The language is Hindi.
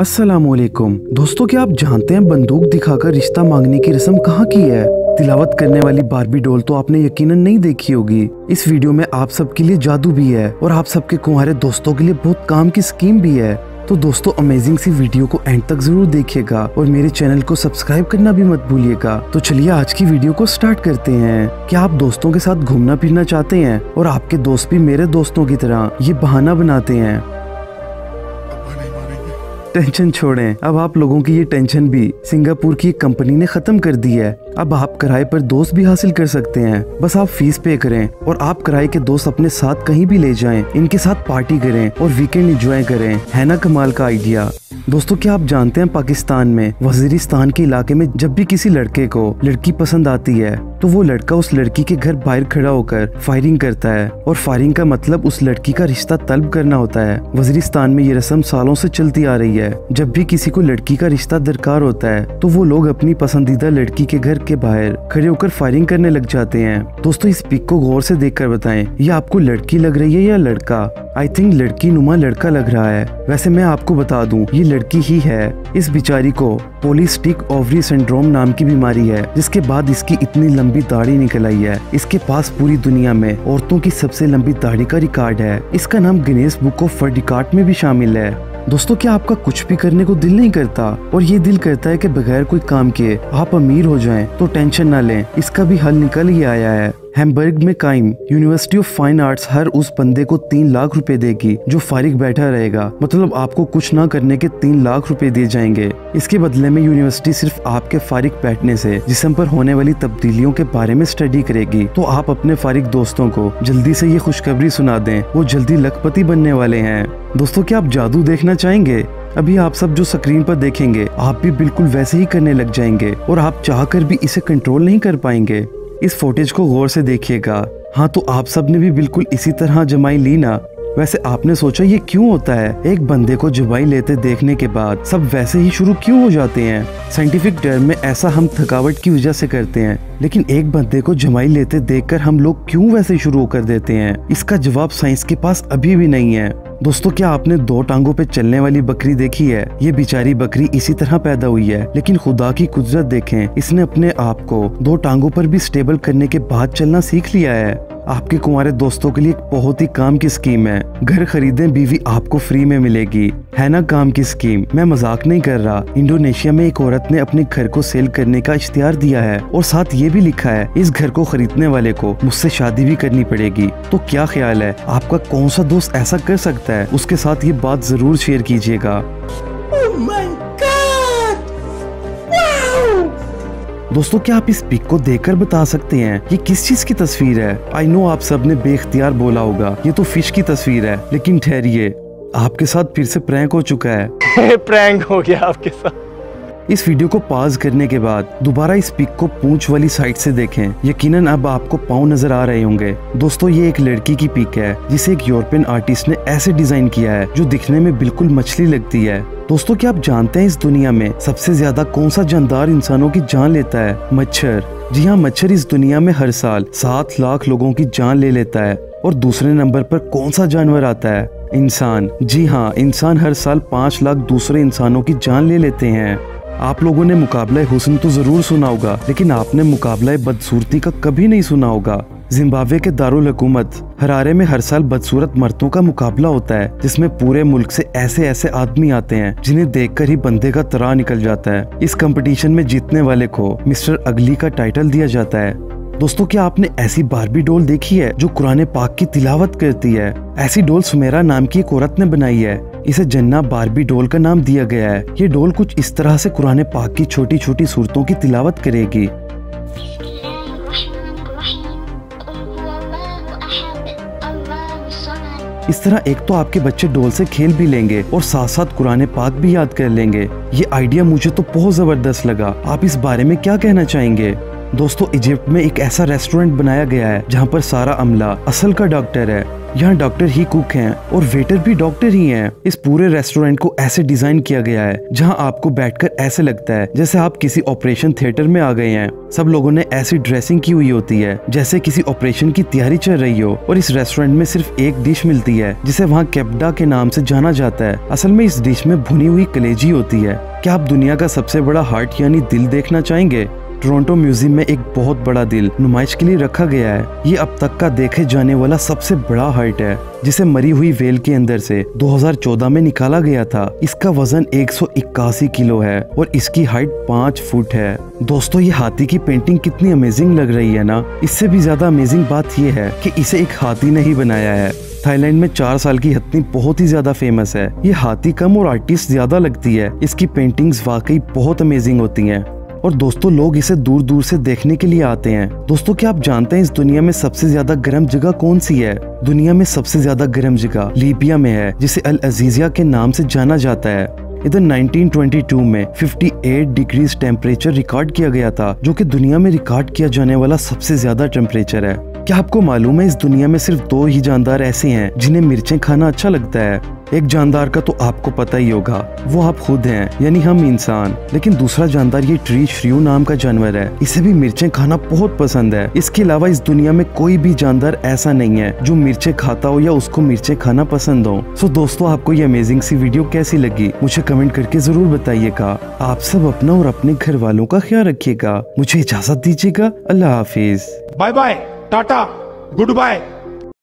असलकुम दोस्तों, क्या आप जानते हैं बंदूक दिखाकर रिश्ता मांगने की रस्म कहाँ की है? तिलावत करने वाली बारबी डोल तो आपने यकीनन नहीं देखी होगी। इस वीडियो में आप सबके लिए जादू भी है और आप सबके कुंवारे दोस्तों के लिए बहुत काम की स्कीम भी है। तो दोस्तों अमेजिंग सी वीडियो को एंड तक ज़रूर देखिएगा और मेरे चैनल को सब्सक्राइब करना भी मत भूलिएगा। तो चलिए आज की वीडियो को स्टार्ट करते हैं। क्या आप दोस्तों के साथ घूमना फिरना चाहते हैं? और आपके दोस्त भी मेरे दोस्तों की तरह ये बहाना बनाते हैं। टेंशन छोड़ें। अब आप लोगों की ये टेंशन भी सिंगापुर की एक कंपनी ने खत्म कर दी है। अब आप किराए पर दोस्त भी हासिल कर सकते हैं। बस आप फ़ीस पे करें और आप किराए के दोस्त अपने साथ कहीं भी ले जाएँ। इनके साथ पार्टी करें और वीकेंड एंजॉय करें। है ना कमाल का आइडिया दोस्तों, क्या आप जानते हैं पाकिस्तान में, वजीरिस्तान के इलाके में जब भी किसी लड़के को लड़की पसंद आती है तो वो लड़का उस लड़की के घर बाहर खड़ा होकर फायरिंग करता है और फायरिंग का मतलब उस लड़की का रिश्ता तलब करना होता है। वजरिस्तान में ये रस्म सालों से चलती आ रही है। जब भी किसी को लड़की का रिश्ता दरकार होता है तो वो लोग अपनी पसंदीदा लड़की के घर के बाहर खड़े होकर फायरिंग करने लग जाते हैं। दोस्तों, इस पिक को गौर से देख कर बताए, ये आपको लड़की लग रही है या लड़का? आई थिंक लड़की नुमा लड़का लग रहा है। वैसे मैं आपको बता दूँ, ये लड़की ही है, इस बिचारी को। पोलिस्टिक ओवरी सिंड्रोम नाम की बीमारी है, जिसके बाद इसकी इतनी लंबी दाढ़ी निकल आई है। इसके पास पूरी दुनिया में औरतों की सबसे लंबी दाढ़ी का रिकॉर्ड है। इसका नाम Guinness book of world record में भी शामिल है। दोस्तों, क्या आपका कुछ भी करने को दिल नहीं करता? और ये दिल करता है कि बगैर कोई काम किए आप अमीर हो जाएँ तो टेंशन ना लें, इसका भी हल निकल ही आया है। हैम्बर्ग में कायम यूनिवर्सिटी ऑफ़ फाइन आर्ट्स हर उस बंदे को तीन लाख रुपए देगी, जो फारिग बैठा रहेगा। मतलब आपको कुछ ना करने के तीन लाख रुपए दिए जाएँगे। इसके बदले में यूनिवर्सिटी सिर्फ़ आपके फारिग बैठने से जिसम पर होने वाली तब्दीलियों के बारे में स्टडी करेगी। तो आप अपने फारिग दोस्तों को, जल्दी से ये खुशखबरी सुना दें, वो जल्दी लखपति बनने वाले हैं। दोस्तों, क्या आप जादू देखना चाहेंगे? अभी आप सब जो स्क्रीन पर देखेंगे, आप भी बिल्कुल वैसे ही करने लग जाएँगे, और आप चाहकर भी इसे कंट्रोल नहीं कर पाएँगे। इस फोटेज को गौर से देखिएगा। हाँ तो आप सबने भी बिल्कुल इसी तरह जमाई ली ना? वैसे आपने सोचा ये क्यों होता है? एक बंदे को जवाई लेते देखने के बाद सब वैसे ही शुरू क्यों हो जाते हैं? साइंटिफिक टर्म में ऐसा हम थकावट की वजह से करते हैं, लेकिन एक बंदे को जमाई लेते देखकर हम लोग क्यों वैसे शुरू कर देते हैं? इसका जवाब साइंस के पास अभी भी नहीं है। दोस्तों, क्या आपने दो टांगों पे चलने वाली बकरी देखी है? ये बेचारी बकरी इसी तरह पैदा हुई है, लेकिन खुदा की कुदरत देखें, इसने अपने आप को दो टांगों पर भी स्टेबल करने के बाद चलना सीख लिया है। आपके कुमारे दोस्तों के लिए बहुत ही काम की स्कीम है। घर खरीदें, बीवी आपको फ्री में मिलेगी। है ना काम की स्कीम? मैं मज़ाक नहीं कर रहा। इंडोनेशिया में एक औरत ने अपने घर को सेल करने का इश्तिहार दिया है और साथ ये भी लिखा है, इस घर को खरीदने वाले को मुझसे शादी भी करनी पड़ेगी। तो क्या ख्याल है? आपका कौन सा दोस्त ऐसा कर सकता है? उसके साथ ये बात ज़रूर शेयर कीजिएगा। Oh दोस्तों, क्या आप इस पिक को देखकर बता सकते हैं ये किस चीज़ की तस्वीर है? आई नो आप सबने बेख्तियार बोला होगा, ये तो फ़िश की तस्वीर है, लेकिन ठहरिए। आपके साथ फिर से प्रैंक हो चुका है। प्रैंक हो गया आपके साथ। इस वीडियो को पॉज करने के बाद दोबारा इस पिक को पूंछ वाली साइड से देखें। यकीनन अब आपको पाँव नज़र आ रहे होंगे। दोस्तों, ये एक लड़की की पिक है, जिसे एक यूरोपियन आर्टिस्ट ने ऐसे डिज़ाइन किया है, जो दिखने में बिल्कुल मछली लगती है। दोस्तों, क्या आप जानते हैं इस दुनिया में सबसे ज़्यादा कौन सा जानदार इंसानों की जान लेता है? मच्छर। जी हाँ मच्छर इस दुनिया में हर साल सात लाख लोगों की जान ले लेता है और दूसरे नंबर पर कौन सा जानवर आता है? इंसान। जी हाँ इंसान हर साल पाँच लाख दूसरे इंसानों की जान ले लेते हैं। आप लोगों ने मुकाबला हुसन तो ज़रूर सुना होगा, लेकिन आपने मुकाबला बदसूरती का कभी नहीं सुना होगा। जिम्बाब्वे के दारुल हुकूमत, हरारे में हर साल बदसूरत मर्दों का मुकाबला होता है, जिसमें पूरे मुल्क से ऐसे ऐसे आदमी आते हैं, जिन्हें देखकर ही बंदे का तरा निकल जाता है। इस कंपटीशन में जीतने वाले को मिस्टर अगली का टाइटल दिया जाता है। दोस्तों, क्या आपने ऐसी बारबी डोल देखी है, जो कुरान पाक की तिलावत करती है? ऐसी डोल सुमेरा नाम की एक औरत ने बनाई है। इसे जन्ना बारबी डोल का नाम दिया गया है। ये डोल कुछ इस तरह से कुरान पाक की छोटी छोटी सूरतों की तिलावत करेगी। इस तरह एक तो आपके बच्चे डोल से खेल भी लेंगे और साथ साथ कुरान पाक भी याद कर लेंगे। ये आइडिया मुझे तो बहुत ज़बरदस्त लगा। आप इस बारे में क्या कहना चाहेंगे? दोस्तों, इजिप्ट में एक ऐसा रेस्टोरेंट बनाया गया है जहाँ पर सारा अमला असल का डॉक्टर है। यहाँ डॉक्टर ही कुक हैं और वेटर भी डॉक्टर ही हैं। इस पूरे रेस्टोरेंट को ऐसे डिज़ाइन किया गया है, जहाँ आपको बैठकर ऐसे लगता है, जैसे आप किसी ऑपरेशन थिएटर में आ गए हैं। सब लोगों ने ऐसी ड्रेसिंग की हुई होती है, जैसे किसी ऑपरेशन की तैयारी चल रही हो, और इस रेस्टोरेंट में सिर्फ़ एक डिश मिलती है, जिसे वहाँ केपडा के नाम से जाना जाता है। असल में इस डिश में भुनी हुई कलेजी होती है। क्या आप दुनिया का सबसे बड़ा हार्ट यानी दिल देखना चाहेंगे? टोरंटो म्यूज़ियम में एक बहुत बड़ा दिल नुमाइश के लिए रखा गया है। ये अब तक का देखे जाने वाला सबसे बड़ा हार्ट है, जिसे मरी हुई वेल के अंदर से 2014 में निकाला गया था। इसका वज़न 181 किलो है और इसकी हाइट 5 फुट है। दोस्तों, ये हाथी की पेंटिंग कितनी अमेजिंग लग रही है ना? इससे भी ज़्यादा अमेजिंग बात ये है कि इसे एक हाथी ने ही बनाया है। थाईलैंड में चार साल की हथनी बहुत ही ज़्यादा फ़ेमस है। ये हाथी कम और आर्टिस्ट ज़्यादा लगती है। इसकी पेंटिंग्स वाकई बहुत अमेजिंग होती हैं। और दोस्तों, लोग इसे दूर दूर से देखने के लिए आते हैं। दोस्तों, क्या आप जानते हैं इस दुनिया में सबसे ज़्यादा गर्म जगह कौन सी है? दुनिया में सबसे ज़्यादा गर्म जगह लीबिया में है, जिसे अल अजीजिया के नाम से जाना जाता है। इधर 1922 में 58 डिग्रीज टेम्परेचर रिकॉर्ड किया गया था, जो कि दुनिया में रिकॉर्ड किया जाने वाला सबसे ज़्यादा टेम्परेचर है। क्या आपको मालूम है इस दुनिया में सिर्फ़ दो ही जानदार ऐसे हैं जिन्हें मिर्चें खाना अच्छा लगता है? एक जानदार का तो आपको पता ही होगा, वो आप खुद हैं, यानी हम इंसान। लेकिन दूसरा जानदार ये ट्री श्रियो नाम का जानवर है। इसे भी मिर्चें खाना बहुत पसंद है। इसके अलावा इस दुनिया में कोई भी जानदार ऐसा नहीं है जो मिर्चें खाता हो या उसको मिर्चें खाना पसंद हो। सो दोस्तों, आपको ये अमेजिंग सी वीडियो कैसी लगी? मुझे कमेंट करके ज़रूर बताइएगा। आप सब अपना और अपने घर वालों का ख्याल रखिएगा। मुझे इजाज़त दीजिएगा। अल्लाह हाफिज। Bye bye tata goodbye.